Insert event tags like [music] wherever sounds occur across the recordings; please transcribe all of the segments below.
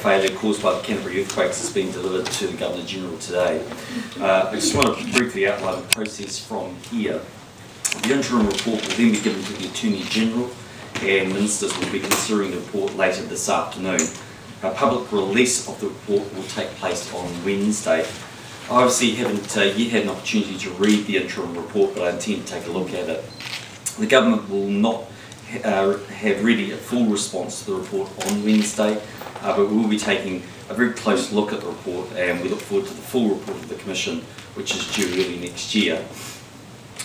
failure caused by the Canterbury earthquakes has been delivered to the Governor General today. Uh, I just want to briefly outline the process from here. The interim report will then be given to the Attorney General and ministers will be considering the report later this afternoon. A public release of the report will take place on Wednesday. I obviously haven't uh, yet had an opportunity to read the interim report, but I intend to take a look at it. The government will not uh, have ready a full response to the report on Wednesday, uh, but we will be taking a very close look at the report and we look forward to the full report of the Commission, which is due early next year.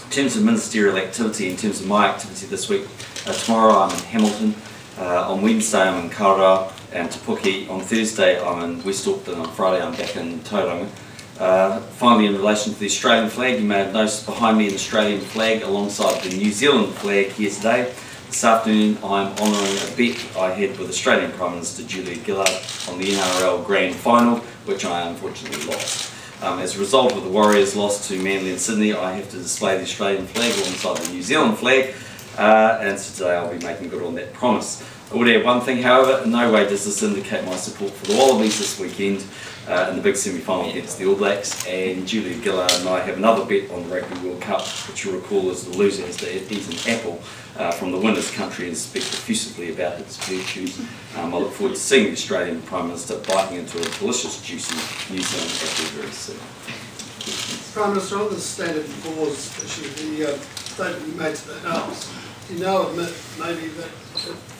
In terms of ministerial activity, in terms of my activity this week, uh, tomorrow I'm in Hamilton, uh, on Wednesday I'm in Kaura and Te Puke, on Thursday I'm in West Auckland, on Friday I'm back in Tauranga. Uh, finally, in relation to the Australian flag, you may have noticed behind me an Australian flag alongside the New Zealand flag here today. This afternoon I'm honouring a bet I had with Australian Prime Minister Julia Gillard on the NRL Grand Final, which I unfortunately lost. Um, as a result of the Warriors' loss to Manly and Sydney, I have to display the Australian flag alongside the New Zealand flag, uh, and so today I'll be making good on that promise. One thing, however, in no way does this indicate my support for the Wallabies this weekend uh, in the big semi-final against the All Blacks, and Julia Gillard and I have another bet on the Rugby World Cup, which you'll recall is the loser has to eat an apple uh, from the winner's country and speak effusively about its virtues. Um, I look forward to seeing the Australian Prime Minister biting into a delicious, juicy New Zealand apple very soon. Prime Minister, on the Standard and Poor's issue, the uh, statement you made to the House, you now admit maybe that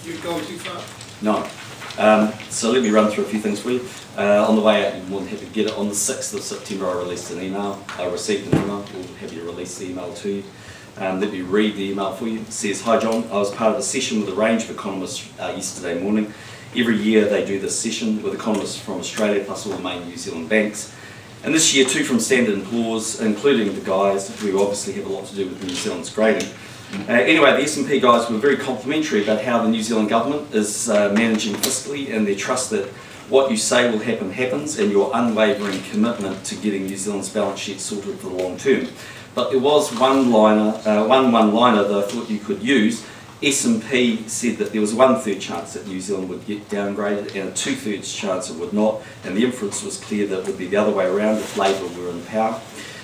you've gone too far? No. Um, so let me run through a few things for you. Uh, on the way out, more than happy to get it. On the 6th of September, I released an email. I received an email. We'll have you release the email to you. Um, let me read the email for you. It says, Hi John, I was part of a session with a range of economists uh, yesterday morning. Every year they do this session with economists from Australia plus all the main New Zealand banks. And this year, two from Standard & Poor's, including the guys who obviously have a lot to do with New Zealand's grading. Uh, anyway, the S&P guys were very complimentary about how the New Zealand government is uh, managing fiscally and their trust that what you say will happen happens and your unwavering commitment to getting New Zealand's balance sheet sorted for the long term. But there was one liner, uh, one one-liner that I thought you could use. S&P said that there was a one-third chance that New Zealand would get downgraded and a two-thirds chance it would not, and the inference was clear that it would be the other way around if Labour were in power.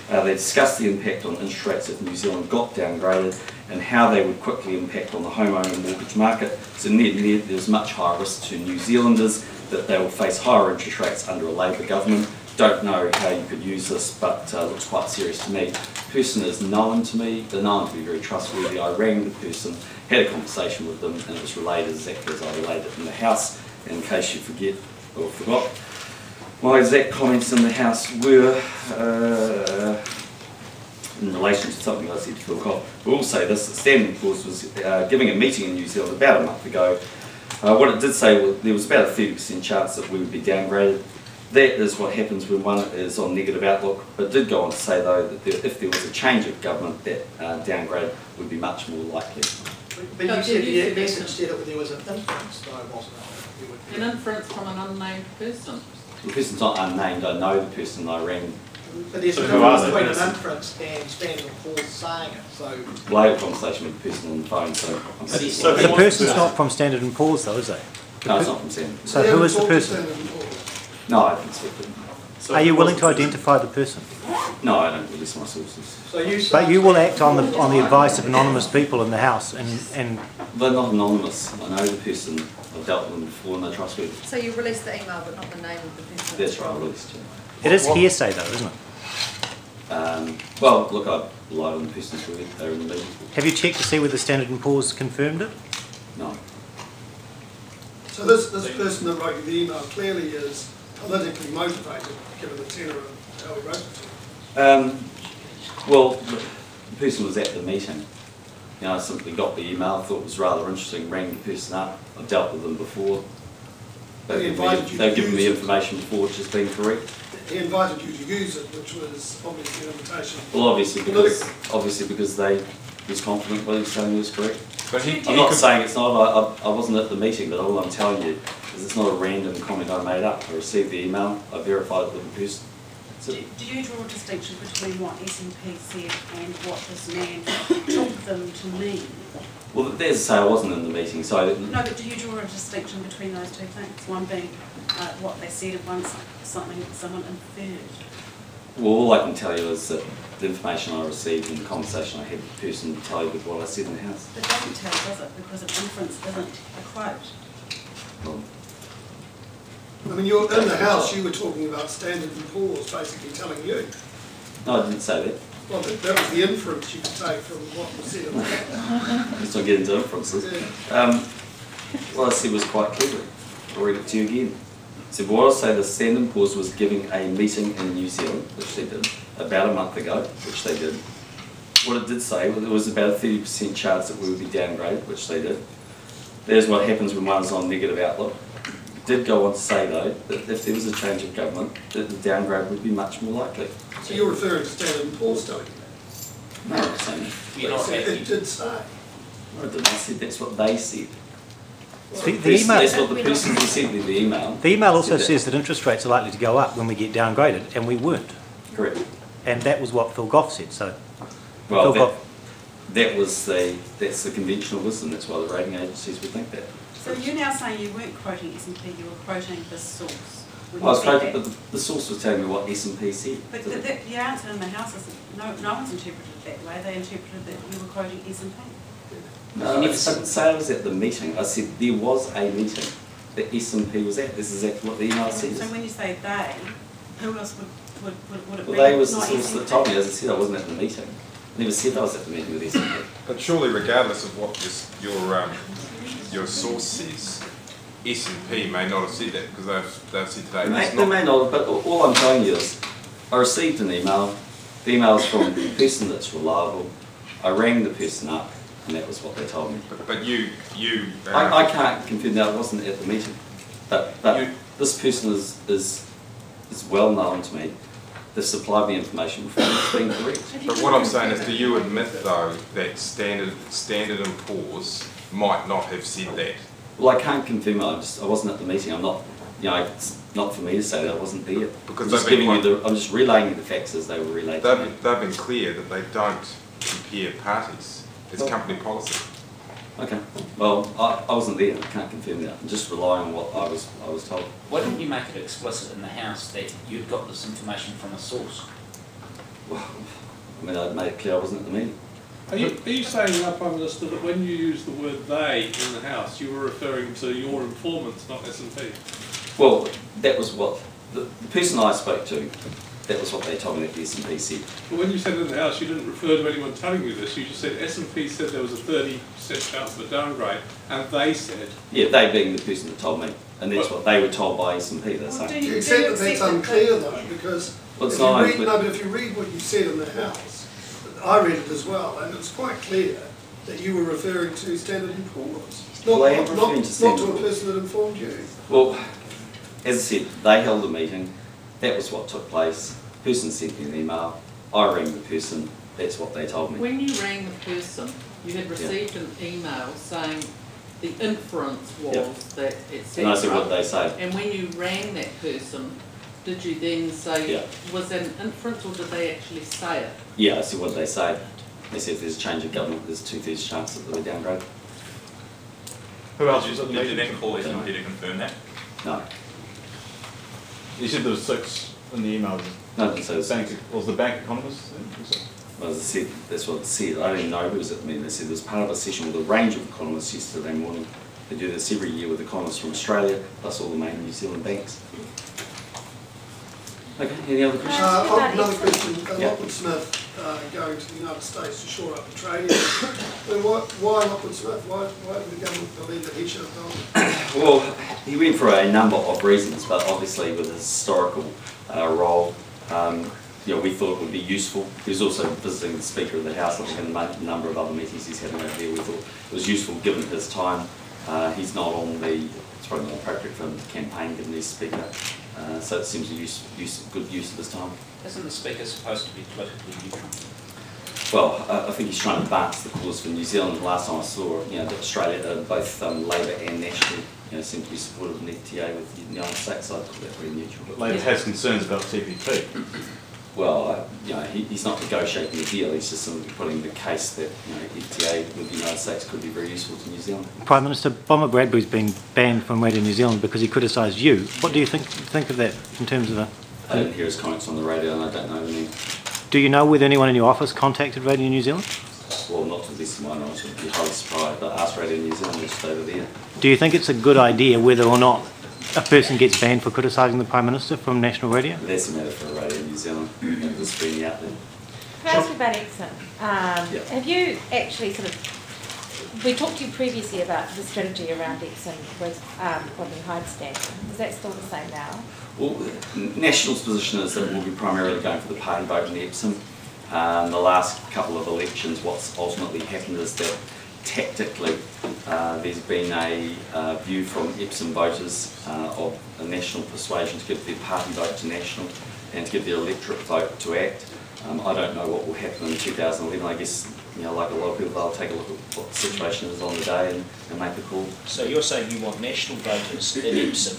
Uh, they discussed the impact on interest rates if New Zealand got downgraded and how they would quickly impact on the homeowner mortgage market. So there's much higher risk to New Zealanders that they will face higher interest rates under a Labour government. Don't know how you could use this, but uh, looks quite serious to me. The person is known to me, they're known to be very trustworthy. I rang the person, had a conversation with them, and it was related exactly as I relayed it in the House. in case you forget or forgot, my exact comments in the House were uh, relation to something I said to Phil Goff. We'll all say this, Standard & Poor's was uh, giving a meeting in New Zealand about a month ago. Uh, what it did say was there was about a 30% chance that we would be downgraded. That is what happens when one is on negative outlook, but did go on to say though that there, if there was a change of government, that uh, downgrade would be much more likely. But you said, the message said that there was an inference, though, wasn't it? You An inference from an unnamed person. The person's not unnamed, I know the person I rang. But there's So who are they? between an inference and Standard and Poor's saying it, so. I had a conversation with the person on the phone, so I'm So so The person's not from Standard and Poor's though, is they? No, it's not from Sam. So They who haven't is the person? Standard and Poor's. No, I haven't spoken. So Are you willing to identify the person? No, I don't release my sources. So you. But you will act on the, on the advice of anonymous people in the House and, and They're not anonymous. I know the person. I've dealt with them before and they're trustworthy. So you released the email but not the name of the person? That's right, I released it. It is hearsay though, isn't it? Um, well, look, I relied on the person's word. They were in the meeting. Have you checked to see whether Standard and Poor's confirmed it? No. So this, this person that wrote the email clearly is politically motivated, given the tenor of how he wrote it. Um, well, the person was at the meeting. You know, I simply got the email, thought it was rather interesting, rang the person up. I've dealt with them before. They They've given me, they've given me information before which has been correct. He invited you to use it, which was obviously an invitation. Well, obviously because obviously because they was confident what he was saying was correct. But he, I'm he not could- saying it's not. I, I, I wasn't at the meeting, but all I'm telling you is it's not a random comment I made up. I received the email. I verified it with the person. So- Do do you draw a distinction between what S&P said and what this man took them to mean? Well, there's to say I wasn't in the meeting, so I didn't. No, but do you draw a distinction between those two things? One being uh, what they said and one something that someone inferred? Well, all I can tell you is that the information I received and the conversation I had with the person tell you with what I said in the house. It doesn't tell, does it? Because an inference isn't a quote. Well, I mean, you're, in the house, you were talking about Standard and Poor's basically telling you. no, I didn't say that. Well, that that was the inference you could take from what was said in the house. Let's not get into inferences. Yeah. Um, what I said was quite clear. I'll read it to you again. It said, what I say, the and Poor's was giving a meeting in New Zealand, which they did, about a month ago, which they did. What it did say, well, there was about a thirty percent chance that we would be downgraded, which they did. There's what happens when one's on negative outlook. It Did go on to say though, that if there was a change of government, that the downgrade would be much more likely. So you're referring to Standard and Poor's telling you? No, I'm saying, You're not It said- did say. no, I didn't say that's what they said. The, the That's- That's email, what the person who sent me the email. the email also said says that interest rates are likely to go up when we get downgraded, and we weren't. Correct. And that was what Phil Goff said, so. Well, Phil that, Goff, that was the, that's the conventional wisdom, that's why the rating agencies would think that. So you're now saying you weren't quoting S&P, you were quoting the source. When I was you said hoping, that. but the, the source was telling me what S and P said. But the, the, the answer in the house is, no, no one's interpreted it that way, they interpreted that you were quoting S&P. No, I didn't say I was at the meeting, I said there was a meeting that S and P was at, this is exactly what the email says. So when you say they, who else would, would, would, would it be? Well, they was the Not source that S&P? told me, as I said, I wasn't at the meeting. I Never said I was at the meeting with S and P. But surely regardless of what this, your, um, your source says, S and P may not have said that because they've, they've said today They may, they may not. not, but all all I'm telling you is, I received an email, the email's from a person that's reliable, I rang the person up, and that was what they told me. But, but you, you. uh, I, I can't confirm that I wasn't at the meeting, but, but You- this person is, is, is well known to me. They've supplied me information before, it's been correct. But what I'm saying is, do you admit though that Standard, Standard and Poor's might not have said that? Well, I can't confirm, I just, I wasn't at the meeting, I'm not, you know, it's not for me to say that I wasn't there. Because I'm just they've giving you the, I'm just relaying you the facts as they were relayed to me. They've, they've been clear that they don't compare parties. It's Well- company policy. Okay, well, I, I wasn't there, I can't confirm that, I'm just relying on what I was, I was told. why didn't you make it explicit in the house that you'd got this information from a source? Well, I mean, I made it clear I wasn't at the meeting. Are you, are you saying now, Prime Minister, that when you use the word they in the House, you were referring to your informants, not S&P? Well, that was what, the, the person I spoke to, that was what they told me that the S and P said. But when you said in the House, you didn't refer to anyone telling you this, you just said S&P said there was a thirty percent chance of a downgrade, and they said, Yeah, they being the person that told me, and that's what they were told by S and P, they're Well, do saying. you- do Except you that that's unclear though, because Well, if you read, unclear. no, but if you read what you said in the House, I read it as well, and it's quite clear that you were referring to Standard and Poor's. Not, Well, I am not, referring not to Standard to a and person that informed you. Well, as I said, they held a meeting, that was what took place, person sent me an email, I rang the person, that's what they told me. When you rang the person, you had received an email saying the inference was that et And I said what they say. And when you rang that person, did you then say, Yeah. was that an inference or did they actually say it? Yeah, I see what they say. They said if there's a change of government, there's two thirds chance that they'll be downgraded. Who else Did was you, at the did you meeting? then call S&P to confirm that? No, You said there was six in the email. no, I didn't say The bank, was the bank economist then? Was it? Well, as I said, that's what it said. I don't even know who was at the meeting. They said it was part of a session with a range of economists yesterday morning. They do this every year with economists from Australia, plus all the main New Zealand banks. Okay, any other questions? Uh, ask oh, another Eastern- question, uh, Yeah. Lockwood Smith, uh, going to the United States to shore up the trading. [coughs] Then why, why Lockwood Smith? Why, why did the government believe that he should have done? Well, he went for a number of reasons, but obviously with his historical uh, role, um, you know, we thought it would be useful. He was also visiting the Speaker of the House, I think, in a number of other meetings he's having over there. We thought it was useful given his time. Uh, he's not on the, it's probably not appropriate for him to campaign given he's Speaker. Uh, so it seems a use, use, good use of his time. Isn't the speaker supposed to be politically neutral? Well, I, I think he's trying to advance the cause for New Zealand. The last time I saw, you know, that Australia, uh, both um, Labor and National, you know, seem to be supportive of an FTA with the United States, so I thought that pretty neutral. But Labor has concerns about TPP. [clears throat] Well, you know, he, he's not negotiating the deal, he's just simply putting the case that, you know, FTA with the United States could be very useful to New Zealand. Prime Minister Bomber Bradbury's been banned from Radio New Zealand because he criticised you. What do you think think of that in terms of a? I didn't hear his comments on the radio and I don't know any, Do you know whether anyone in your office contacted Radio New Zealand? well, not to best my knowledge, I'd be highly surprised, but ask Radio New Zealand just over there. Do you think it's a good idea whether or not a person gets banned for criticising the Prime Minister from national radio? That's a matter for Radio Zealand, know, this being out there. Can I ask you about Epsom? Um, Yeah. Have you actually sort of, we talked to you previously about the strategy around Epsom with um, Rodney Hide standing. Is that still the same now? Well, National's position is that we'll be primarily going for the party vote in Epsom. Um, the last couple of elections, what's ultimately happened is that tactically, uh, there's been a uh, view from Epsom voters uh, of a national persuasion to give their party vote to National and to give the electorate vote to ACT. Um, I don't know what will happen in 2011. I guess, you know, like a lot of people, they'll take a look at what the situation is on the day and, and make a call. So you're saying you want national voters in Epsom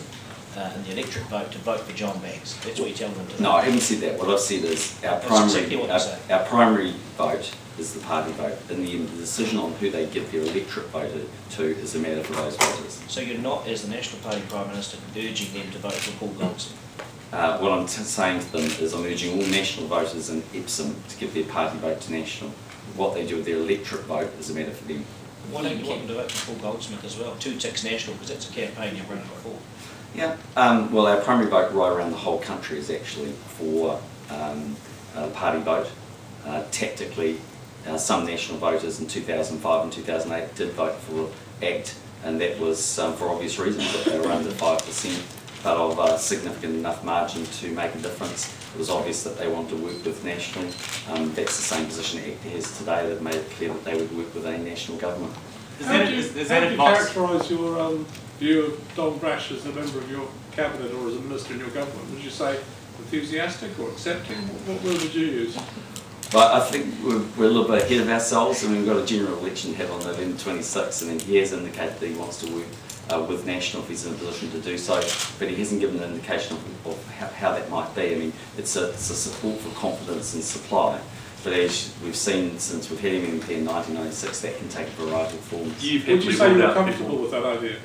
uh, and the electorate vote to vote for John Banks? That's what you're telling them to do? No, I haven't said that. What I've said is our That's primary, exactly our, our primary vote is the party vote. In the end, the decision on who they give their electorate vote to is a matter for those voters. So you're not, as the National Party Prime Minister, urging them to vote for Paul Goldsmith? Uh, what I'm t- saying to them is I'm urging all national voters in Epsom to give their party vote to National. What they do with their electorate vote is a matter for them. Why don't you want them to vote for Paul Goldsmith as well? Two ticks national, because that's a campaign you've run before. Yeah, um, well, our primary vote right around the whole country is actually for um, a party vote. Uh, tactically, uh, some national voters in 2005 and 2008 did vote for ACT, and that was um, for obvious reasons, that they were under 5%, but of a significant enough margin to make a difference. It was obvious that they wanted to work with National. Um, that's the same position ACT has today. They've made it clear that they would work with a national government. Is that, is, is that advice? characterise your um, view of Don Brash as a member of your cabinet or as a minister in your government? Would you say enthusiastic or accepting? What, what word would you use? But I think we're, we're a little bit ahead of ourselves. I mean, we've got a general election to have on November 26th, and he has indicated that he wants to work uh, with National if he's in a position to do so, but he hasn't given an indication of, of how, how that might be. I mean, it's a, it's a support for confidence and supply, but as we've seen since we've had him in MP in 1996, that can take a variety of forms. You've Would you say you're comfortable people. with that idea?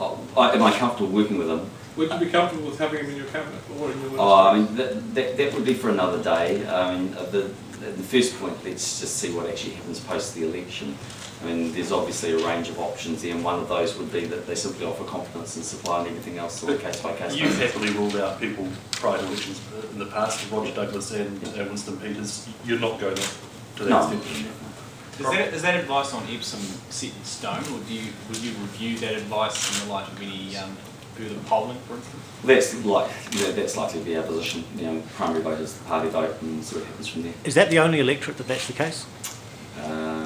Oh, I, am I comfortable working with him? Would you be comfortable with having him in your cabinet or in your ministry? Oh, I mean, that, that, that would be for another day. I mean, uh, the, the first point, let's just see what actually happens post the election. I mean, there's obviously a range of options there, and one of those would be that they simply offer confidence and supply and everything else on a case by case You've basis. happily ruled out people prior to elections in the past, Roger Douglas and uh, Winston Peters. You're not going to that No. extent. Is that, is that advice on Epsom set in stone, or do you, would you review that advice in the light of any um, further polling, for instance? That's like, that- that's likely to be our position, you know, primary vote is the party vote and see what happens from there. Is that the only electorate that that's the case? Uh,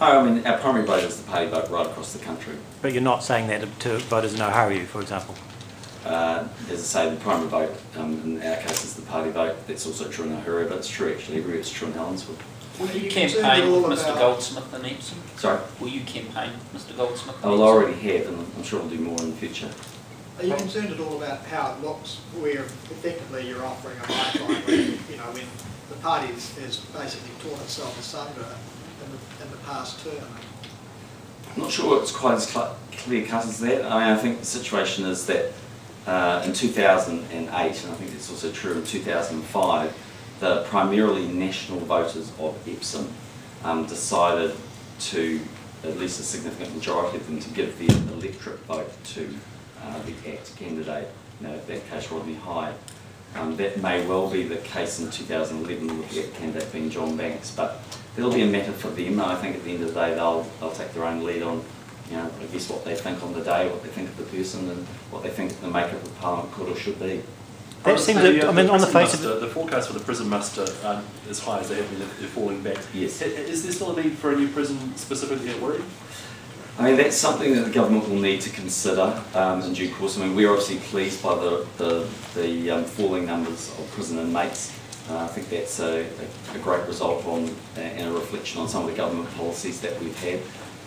I mean, our primary vote is the party vote right across the country. But you're not saying that to voters in Ohariu, for example. Uh, as I say, the primary vote, um, in our case, is the party vote. That's also true in Ohariu, but it's true actually everywhere. It's true in Helensville. Will you you campaign with Mr about- Goldsmith in Epsom? Sorry? Will you campaign with Mr Goldsmith? in Oh, I Epsom? already have, and I'm sure I'll do more in the future. Are you concerned at all about how it looks where effectively you're offering a lifeline, when, you know, when the party has has basically torn itself a asunder in the, in the past term? I'm not sure it's quite as cl- clear cut as that. I mean, I think the situation is that uh, in 2008, and I think it's also true in 2005, the primarily national voters of Epsom um, decided to, at least a significant majority of them, to give their electorate vote to uh, the ACT candidate, you know, that case Rodney Hide. Um, that may well be the case in 2011 with the ACT candidate being John Banks, but it'll be a matter for them. I think at the end of the day they'll, they'll take their own lead on, you know, I guess what they think on the day, what they think of the person and what they think the makeup of Parliament could or should be. That seems, The, to- uh, I mean, the on the face of muster- it, The forecast for the prison muster aren't as high as they have been, they're falling back. Yes. Is there still a need for a new prison specifically at Warringah? I mean, that's something that the government will need to consider um, in due course. I mean, we're obviously pleased by the, the, the um, falling numbers of prison inmates. Uh, I think that's a, a, great result on, and a reflection on some of the government policies that we've had.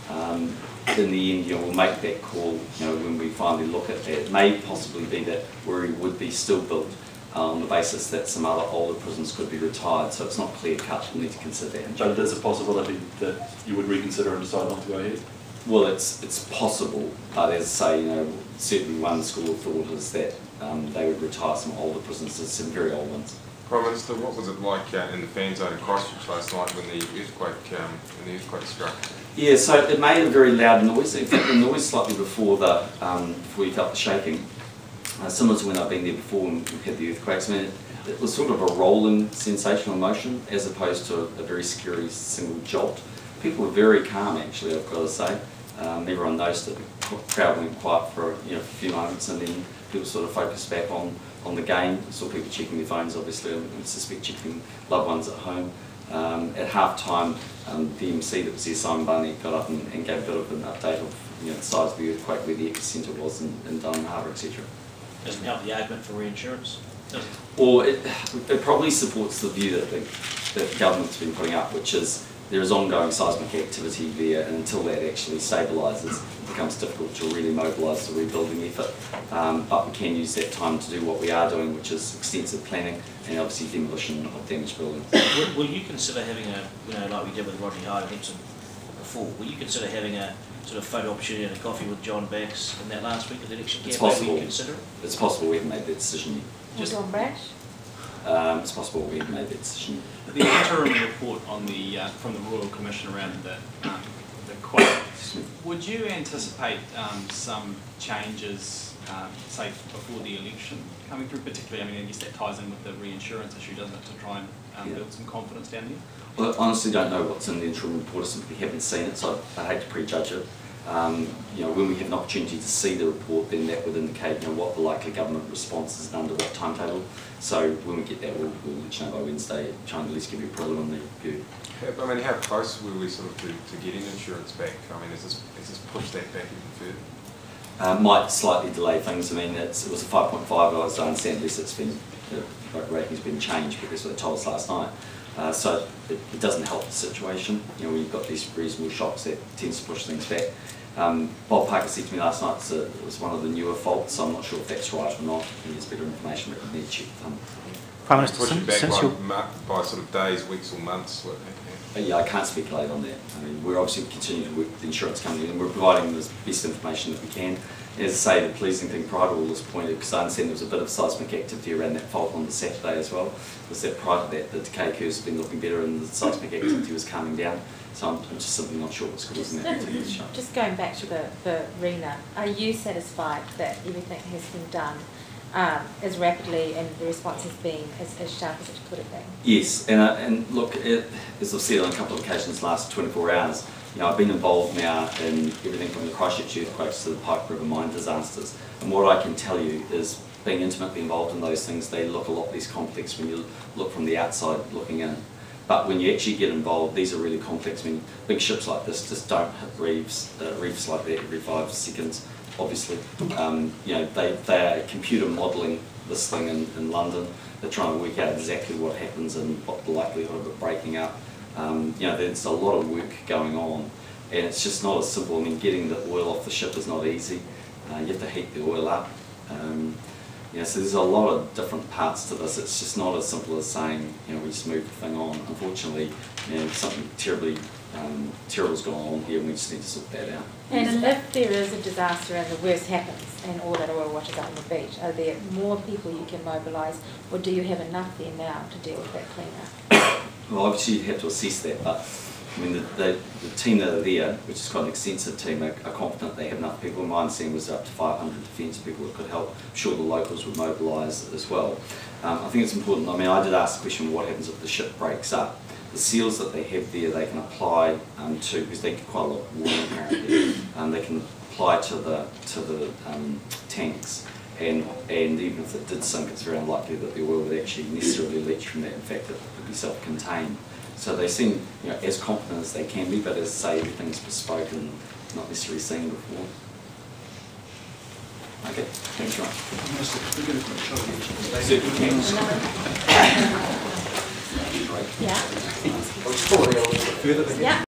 Um, in the end, you know, we'll make that call, you know, when we finally look at that. It may possibly be that Wiri would be still built uh, on the basis that some other older prisons could be retired, so it's not clear cut, we'll need to consider that. But there's a possibility that you would reconsider and decide not to go ahead? Well, it's, it's possible, but as I say, you know, certainly one school of thought is that um, they would retire some older prisons, some very old ones. Prime Minister, what was it like uh, in the fan zone in Christchurch last night when the earthquake, um, when the earthquake struck? Yeah, so it made a very loud noise. In fact, the noise slightly before the um, before you felt the shaking, uh, similar to when I've been there before and we had the earthquakes. I mean, it, it was sort of a rolling sensational motion as opposed to a, very scary single jolt. People were very calm, actually. I've got to say. Um, everyone noticed that the crowd went quiet for you know a few moments, and then people sort of focused back on on the game. I saw people checking their phones, obviously, and suspect checking loved ones at home. Um, at half time, um, the MC that was there, Simon Barnett, got up and, and, gave a bit of an update of you know, the size of the earthquake, where the epicentre was in, in Dunham Harbour, etc. Doesn't help the argument for reinsurance, does it? Or it, it probably supports the view that the, that the government's been putting up, which is there is ongoing seismic activity there, and until that actually stabilises, it becomes difficult to really mobilise the rebuilding effort. Um, but we can use that time to do what we are doing, which is extensive planning and obviously demolition of damaged buildings. Will, will you consider having a, you know, like we did with Rodney Hide and Epsom before, will you consider having a sort of photo opportunity and a coffee with John Banks in that last week of the election It's campaign? Will possible. you consider it? It's possible we haven't made that decision yet. Just John Brash? Um, it's possible we haven't made that decision. The interim report on the, uh, from the Royal Commission around the, um, the quote, would you anticipate um, some changes, um, say, before the election coming through, particularly, I mean, I guess that ties in with the reinsurance issue, doesn't it, to try and um, Yeah. build some confidence down there? Well, I honestly don't know what's in the interim report, I simply haven't seen it, so I hate to prejudge it. Um, you know, when we have an opportunity to see the report, then that would indicate, you know, what the likely government response is and under what timetable. So when we get that, we'll, we'll let you know by Wednesday, try and at least give you a preliminary. How- I mean, how close were we sort of to, to getting insurance back? I mean, has this, has this pushed that back even further? Uh, might slightly delay things, I mean, it's, it was a five point five, I was understand least it's been, the rating's been changed, because they told us last night. Uh, so it, it doesn't help the situation, you know, when you've got these reasonable shocks, that tends to push things back. Um, Bob Parker said to me last night that it was one of the newer faults, so I'm not sure if that's right or not. He has better information, but we need to check with him. Prime Minister, Push it back since by, you're, by sort of days, weeks or months? What, Uh, yeah, I can't speculate on that. I mean, we're obviously continuing to work with the insurance company and we're providing them the best information that we can. As I say, the pleasing thing prior to all this point, because I understand there was a bit of seismic activity around that fault on the Saturday as well, was that prior to that, the decay curve's been looking better and the seismic activity was calming down. So I'm, I'm just simply not sure what's causing that shock. Just going back to the, the RENA, are you satisfied that everything has been done um, as rapidly and the response has been as, as sharp as it could have been? Yes, and, uh, and look, it, as I've said on a couple of occasions last 24 hours, you know, I've been involved now in everything from the Christchurch earthquakes to the Pike River mine disasters. And what I can tell you is being intimately involved in those things, they look a lot less complex when you look from the outside looking in. But when you actually get involved, these are really complex. I mean, big ships like this just don't hit reefs, uh, reefs like that every five seconds, obviously. Um, you know, they, they are computer modelling this thing in, in London. They're trying to work out exactly what happens and what the likelihood of it breaking up. Um, you know, there's a lot of work going on. And it's just not as simple. I mean, getting the oil off the ship is not easy. Uh, you have to heat the oil up. Um, so there's a lot of different parts to this. It's just not as simple as saying, you know, we just move the thing on. Unfortunately, you know, something terribly um, terrible's gone on here and we just need to sort that out. And if there is a disaster and the worst happens and all that oil washes up on the beach, are there more people you can mobilise or do you have enough there now to deal with that cleanup? Well, obviously you'd have to assess that, but I mean, the, the, the team that are there, which is quite an extensive team, are, are confident they have enough people. My understanding was up to 500 defence people that could help. I'm sure the locals would mobilise as well. Um, I think it's important. I mean, I did ask the question, what happens if the ship breaks up? The seals that they have there, they can apply um, to, because they get quite a lot of water apparently, um, they can apply to the, to the um, tanks. And, and even if it did sink, it's very unlikely that the oil would actually necessarily leach from that. In fact, it would be self-contained. So they seem you know, as confident as they can be, but as I say, everything's bespoke and not necessarily seen before. Okay, thanks very much. Minister, we're going to put a shot of each. Certainly can. Yeah. I was following on a little bit further. Yeah.